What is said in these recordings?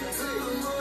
Hey.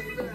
35